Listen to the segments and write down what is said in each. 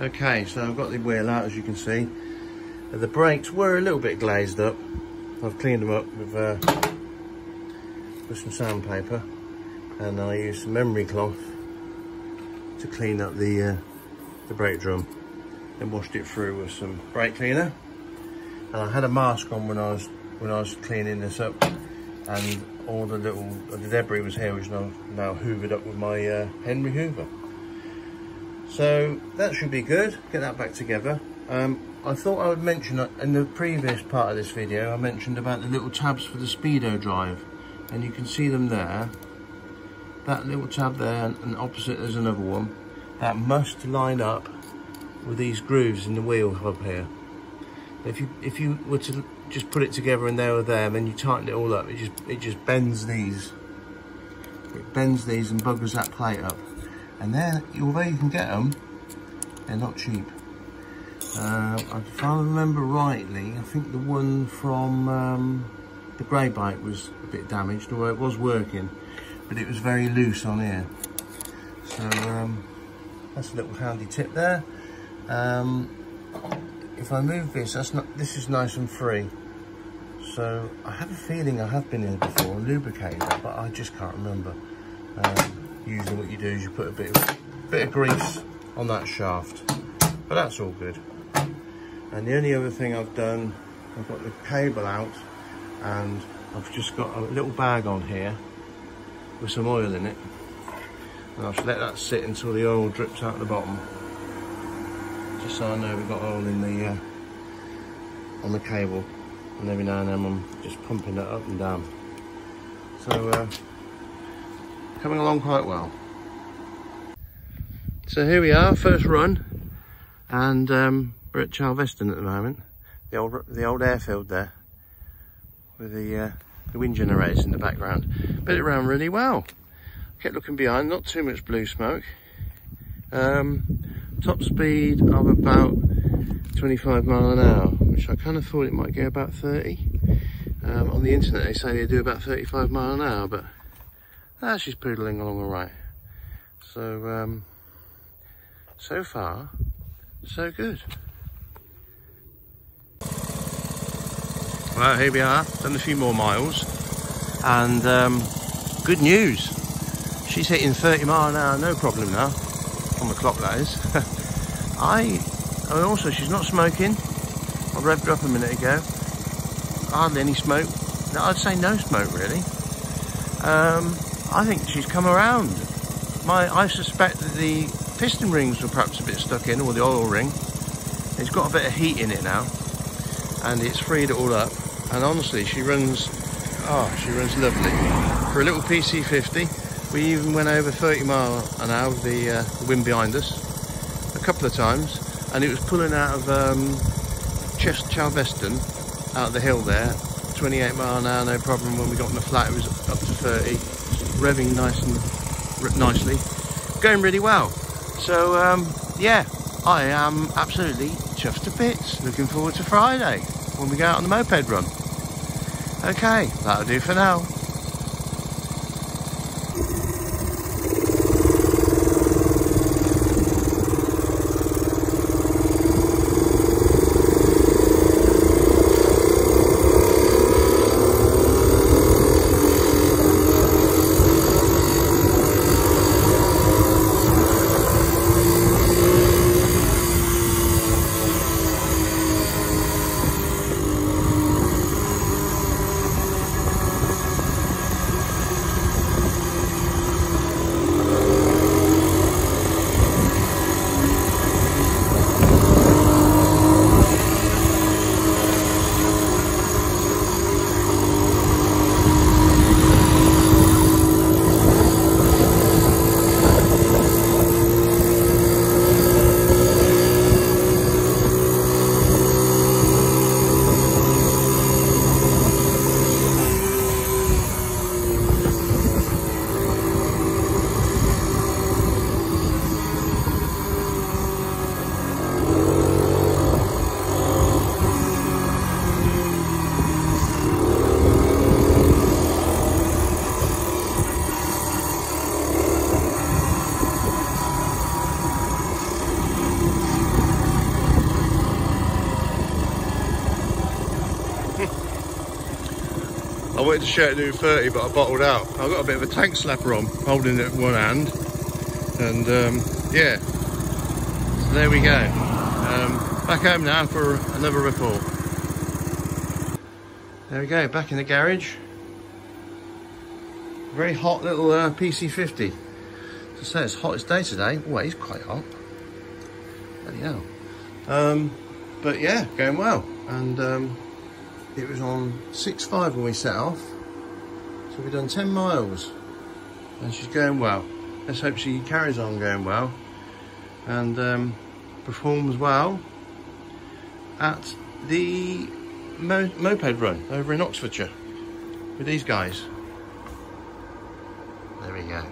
Okay, so I've got the wheel out as you can see. The brakes were a little bit glazed up. I've cleaned them up with, uh, with some sandpaper and I used some emery cloth to clean up the, uh, the brake drum and washed it through with some brake cleaner. And I had a mask on when I was when I was cleaning this up and all the little the debris was here which now, now hoovered up with my uh, Henry Hoover. So that should be good, get that back together. Um, I thought I would mention in the previous part of this video I mentioned about the little tabs for the speedo drive and you can see them there. That little tab there and opposite there's another one. That must line up with these grooves in the wheel hub here. If you if you were to just put it together and there or there, and then you tighten it all up, it just it just bends these. It bends these and buggers that plate up. And then, although you can get them, they're not cheap. Uh, if I remember rightly, I think the one from um, the grey bike was a bit damaged, although it was working, but it was very loose on here. So um, that's a little handy tip there. Um, if I move this, that's not. This is nice and free. So I have a feeling I have been here before and lubricated but I just can't remember. Um, you do is you put a bit of, bit of grease on that shaft, but that's all good. And the only other thing I've done, I've got the cable out and I've just got a little bag on here with some oil in it. And I'll just let that sit until the oil drips out the bottom. Just so I know we've got oil in the uh, on the cable. And every now and then I'm just pumping it up and down. So uh, coming along quite well so here we are first run and um, we're at Chelveston at the moment the old the old airfield there with the uh, the wind generators in the background but it ran really well kept looking behind not too much blue smoke um, top speed of about 25 mile an hour, which I kind of thought it might go about 30. Um, on the internet they say they do about 35 mile an hour, but ah, she's poodling along all right. So, um, so far, so good. Well, here we are, done a few more miles, and um, good news. She's hitting 30 mile an hour, no problem now on the clock that is. I, and also she's not smoking. I revved her up a minute ago. Hardly any smoke. I'd say no smoke really. Um, I think she's come around. My, I suspect that the piston rings were perhaps a bit stuck in, or the oil ring. It's got a bit of heat in it now, and it's freed it all up. And honestly, she runs, oh, she runs lovely. For a little PC50, we even went over 30 mile an hour with the, uh, wind behind us a couple of times and it was pulling out of um, Chest Chelveston out of the hill there 28 mile an hour no problem when we got in the flat it was up to 30 revving nice and nicely going really well so um, yeah I am absolutely chuffed to bits looking forward to Friday when we go out on the moped run. Okay that'll do for now wanted to it at 30, but I bottled out. I've got a bit of a tank slapper on, holding it one hand. And um, yeah, so there we go. Um, back home now for another report. There we go, back in the garage. Very hot little uh, PC50. To say it's hottest day today. Oh, it's quite hot. Bloody hell. Um, but yeah, going well. And um, it was on 6.5 when we set off. So we've done 10 miles. And she's going well. Let's hope she carries on going well. And um, performs well at the mo moped run over in Oxfordshire with these guys. There we go.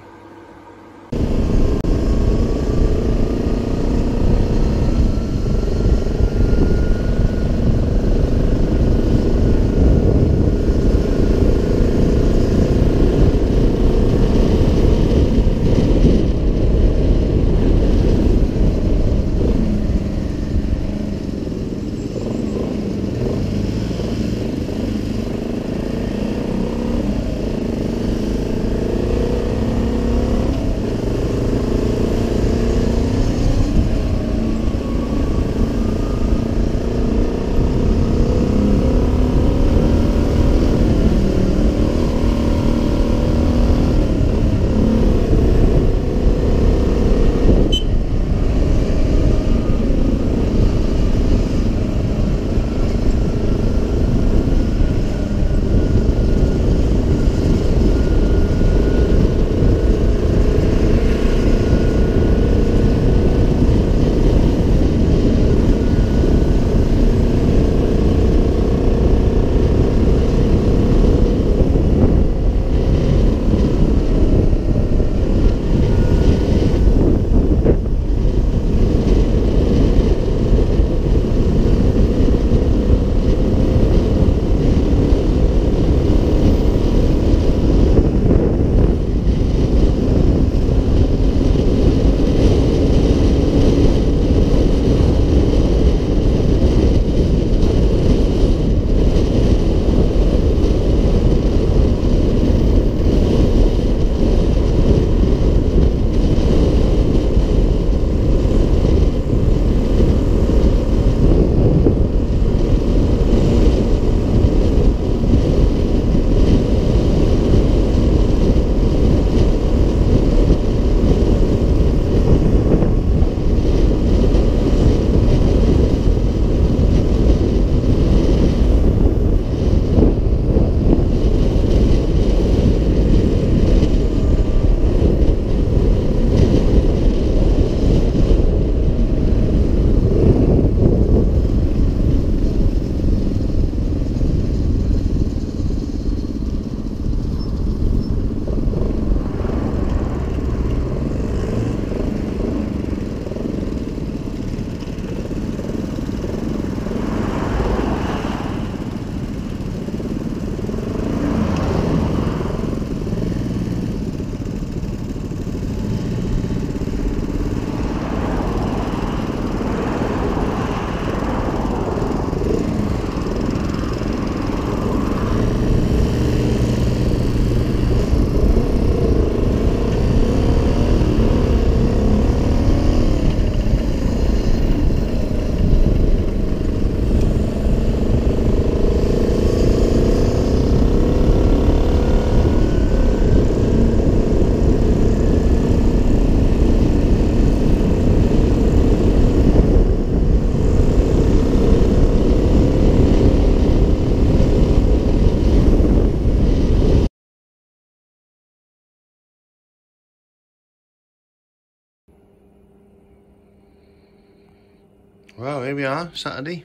Well, here we are, Saturday,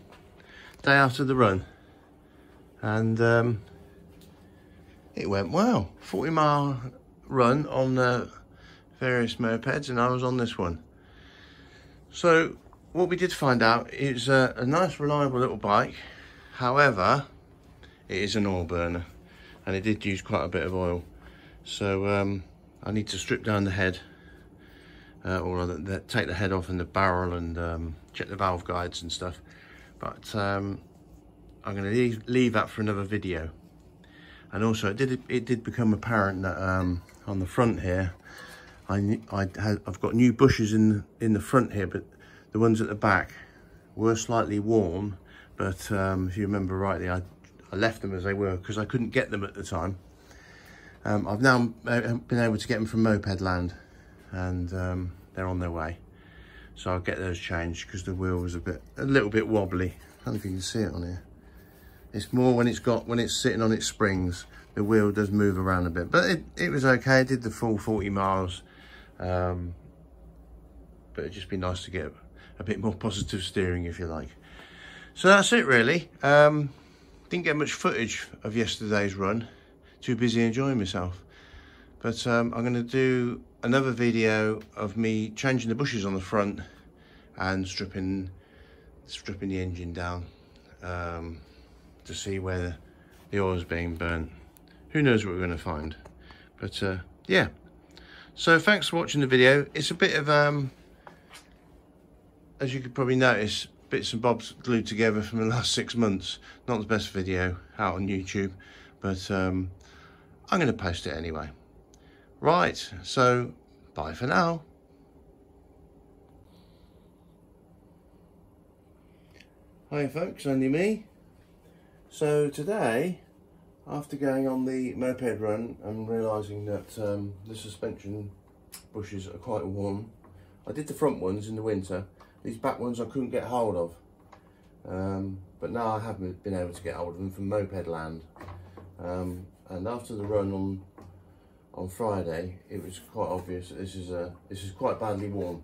day after the run. And um, it went well. 40 mile run on uh, various mopeds and I was on this one. So what we did find out is a, a nice reliable little bike. However, it is an oil burner and it did use quite a bit of oil. So um, I need to strip down the head uh, or the, the, take the head off and the barrel and um, check the valve guides and stuff. But um, I'm going to leave, leave that for another video. And also it did, it did become apparent that um, on the front here, I, I had, I've got new bushes in, in the front here, but the ones at the back were slightly worn. But um, if you remember rightly, I, I left them as they were because I couldn't get them at the time. Um, I've now uh, been able to get them from Moped Land and um, they're on their way. So I'll get those changed because the wheel was a bit, a little bit wobbly. I don't know if you can see it on here. It's more when it's got, when it's sitting on its springs, the wheel does move around a bit, but it, it was okay. I did the full 40 miles. Um, but it'd just be nice to get a bit more positive steering if you like. So that's it really. Um, didn't get much footage of yesterday's run. Too busy enjoying myself. But um, I'm going to do another video of me changing the bushes on the front and stripping stripping the engine down um, to see where the oil is being burnt. Who knows what we're going to find. But uh, yeah. So thanks for watching the video. It's a bit of, um, as you could probably notice, bits and bobs glued together from the last six months. Not the best video out on YouTube, but um, I'm going to post it anyway. Right, so bye for now. Hi folks, only me. So today, after going on the moped run and realising that um, the suspension bushes are quite worn, I did the front ones in the winter. These back ones I couldn't get hold of. Um, but now I haven't been able to get hold of them from Moped Land. Um, and after the run on on Friday, it was quite obvious that this is a this is quite badly worn.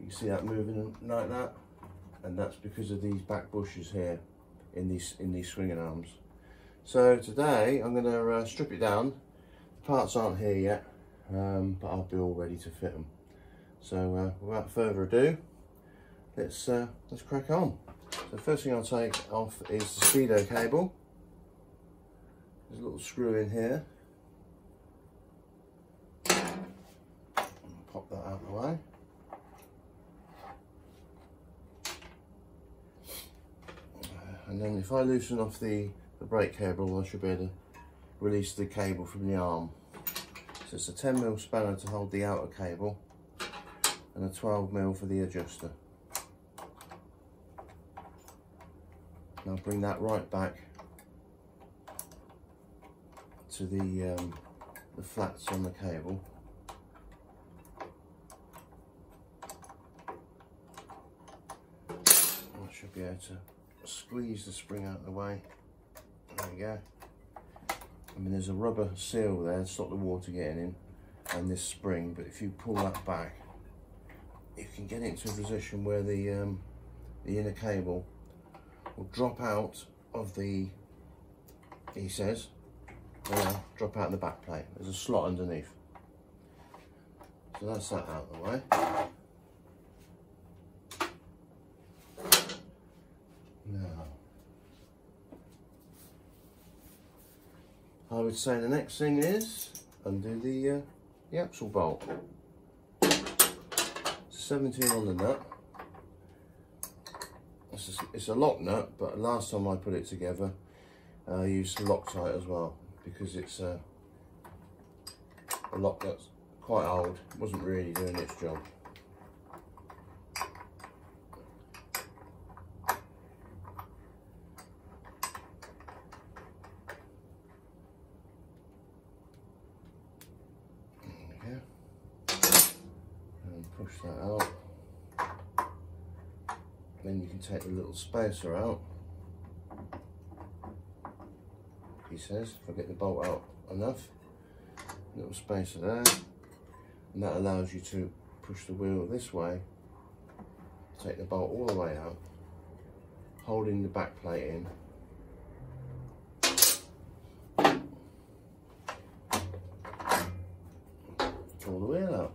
You can see that moving like that, and that's because of these back bushes here in these in these swinging arms. So today I'm going to uh, strip it down. The parts aren't here yet, um, but I'll be all ready to fit them. So uh, without further ado, let's uh, let's crack on. So first thing I'll take off is the speedo cable. There's a little screw in here. Pop that out of the way. And then if I loosen off the, the brake cable, I should be able to release the cable from the arm. So it's a 10mm spanner to hold the outer cable and a 12mm for the adjuster. Now bring that right back to the, um, the flats on the cable. I should be able to squeeze the spring out of the way. There we go. I mean, there's a rubber seal there to stop the water getting in and this spring, but if you pull that back, you can get into a position where the, um, the inner cable will drop out of the, he says, drop out in the back plate. There's a slot underneath. So that's that out of the way. Now, I would say the next thing is undo the, uh, the axle bolt. 17 on the nut. It's a, it's a lock nut, but last time I put it together, I used Loctite as well because it's a, a lock that's quite old, wasn't really doing its job. push that out. Then you can take the little spacer out. he says, if I get the bolt out enough. Little spacer there. And that allows you to push the wheel this way, take the bolt all the way out, holding the back plate in. Pull the wheel out.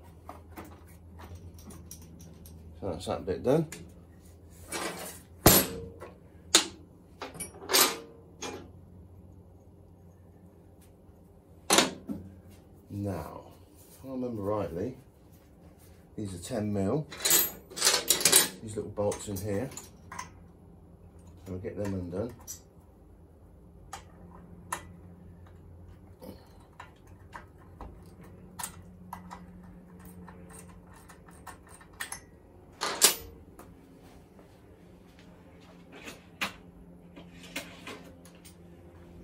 So that's that bit done. 10 mil. These little bolts in here. So we'll get them undone.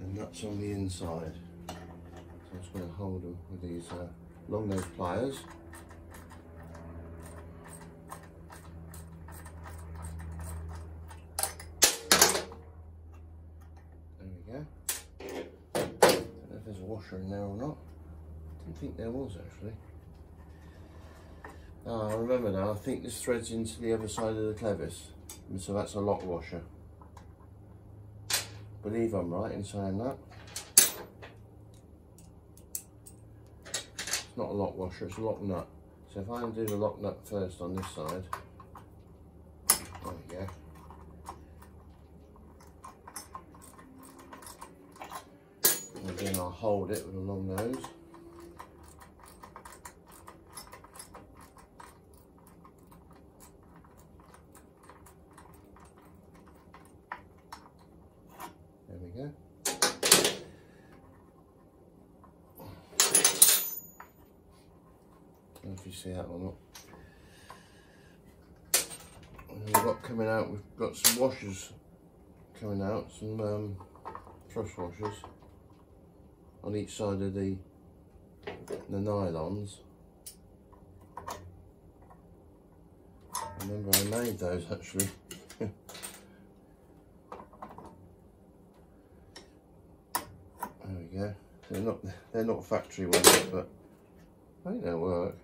And that's on the inside. So I'm just going to hold them with these uh, long nose pliers. There or not. I Didn't think there was actually. Oh, I remember now. I think this threads into the other side of the clevis. So that's a lock washer. Believe I'm right in saying that. It's not a lock washer, it's a lock nut. So if I undo the lock nut first on this side, there we go. And I'll hold it with a long nose. There we go. If you see that or not. And we've got coming out, we've got some washers coming out, some um, washers on each side of the the nylons. Remember I made those actually. There we go. They're not they're not factory ones, but I think they'll work.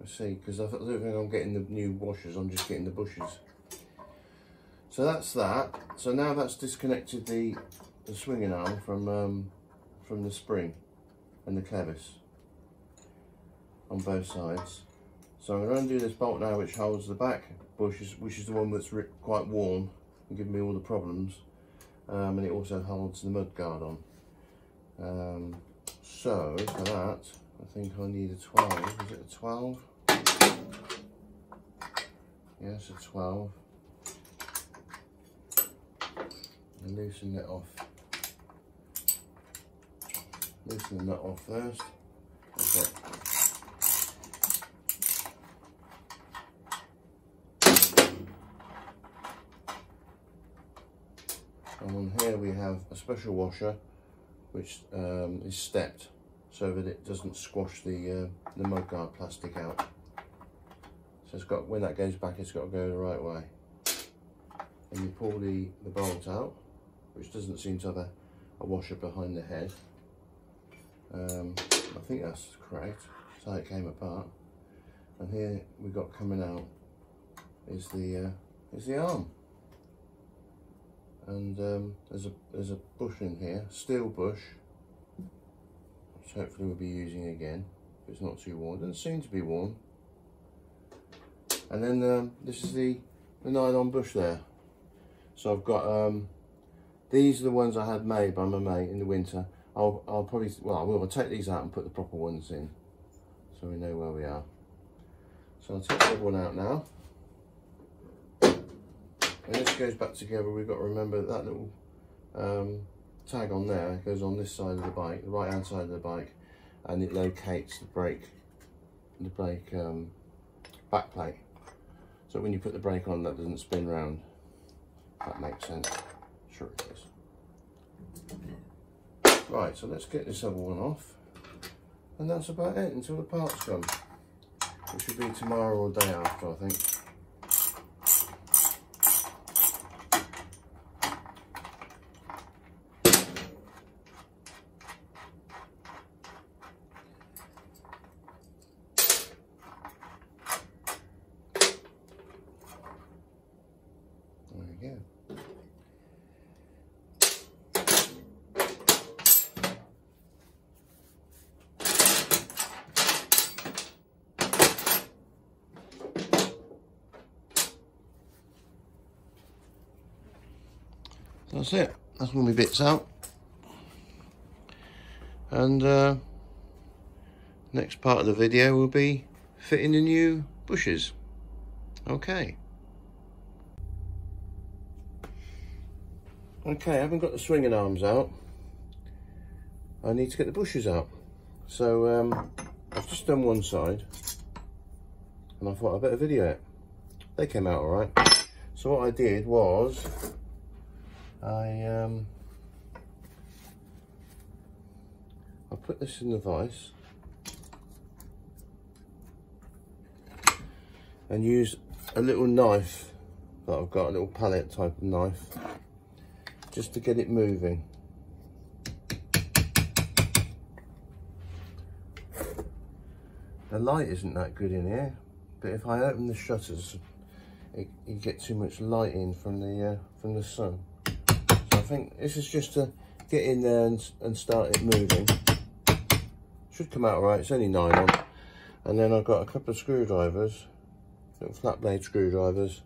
Let's see, because I don't think I'm getting the new washers, I'm just getting the bushes. So that's that. So now that's disconnected the, the swinging arm from um, from the spring and the clevis on both sides. So I'm going to undo this bolt now which holds the back bush, which is the one that's quite worn and giving me all the problems um, and it also holds the mud guard on. Um, so for that, I think I need a 12. Is it a 12? Yes, a 12. And loosen it off. Loosen the nut off first. Okay. and on here we have a special washer which um, is stepped so that it doesn't squash the uh, the mudguard plastic out so it's got when that goes back it's got to go the right way and you pull the the bolt out which doesn't seem to have a, a washer behind the head um, I think that's correct that's how it came apart and here we've got coming out is the uh, is the arm and um, there's a there's a bush in here, steel bush, which hopefully we'll be using again if it's not too worn. Doesn't seem to be worn. And then um, this is the the nylon bush there. So I've got um, these are the ones I had made by my mate in the winter. I'll I'll probably well I will I'll take these out and put the proper ones in, so we know where we are. So I'll take the other one out now. When this goes back together, we've got to remember that little um, tag on there goes on this side of the bike, the right hand side of the bike, and it locates the brake, the brake um, back plate. So when you put the brake on, that doesn't spin round. That makes sense. Sure it is. Right, so let's get this other one off. And that's about it until the parts come. Which will be tomorrow or day after, I think. There we go. That's it. That's all my bits out. And uh, next part of the video will be fitting the new bushes. Okay. Okay, I haven't got the swinging arms out. I need to get the bushes out. So um, I've just done one side and I thought I'd better video it. They came out all right. So what I did was I um, I put this in the vise and use a little knife that I've got, a little palette type of knife, just to get it moving. The light isn't that good in here, but if I open the shutters, it, you get too much light in from the uh, from the sun. Think this is just to get in there and, and start it moving. Should come out all right, it's only nylon. And then I've got a couple of screwdrivers, little flat blade screwdrivers,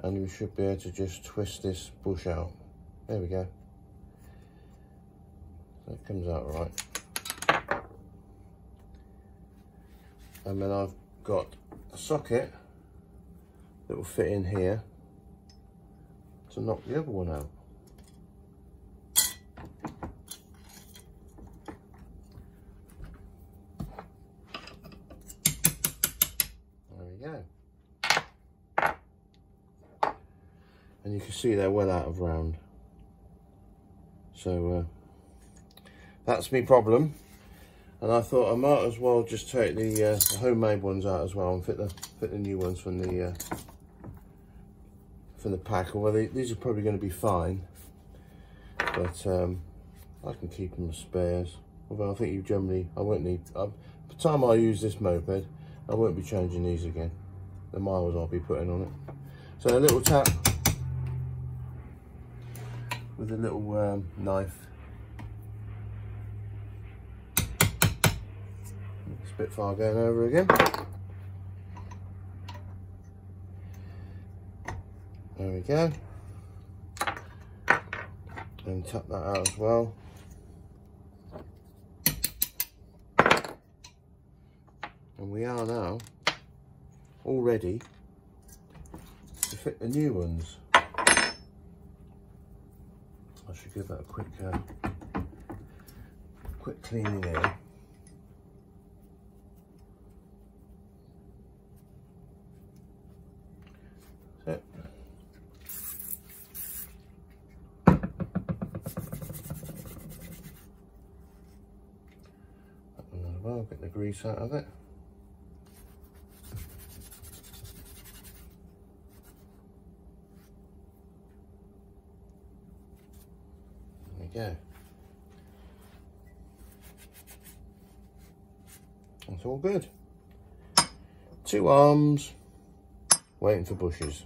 and you should be able to just twist this bush out. There we go. It comes out right. And then I've got a socket that will fit in here to knock the other one out. There we go. And you can see they're well out of round. So uh, that's me problem. And I thought I might as well just take the, uh, the homemade ones out as well and fit the fit the new ones from the uh, from the pack. Although these are probably going to be fine, but um, I can keep them as spares. Although I think you generally I won't need. Uh, the time I use this moped, I won't be changing these again. The miles I'll be putting on it. So a little tap with a little um, knife Spitfire going over again. There we go. And tap that out as well. And we are now all ready to fit the new ones. I should give that a quick, uh, quick cleaning here. get the grease out of it. There we go. That's good. Two arms, waiting for bushes.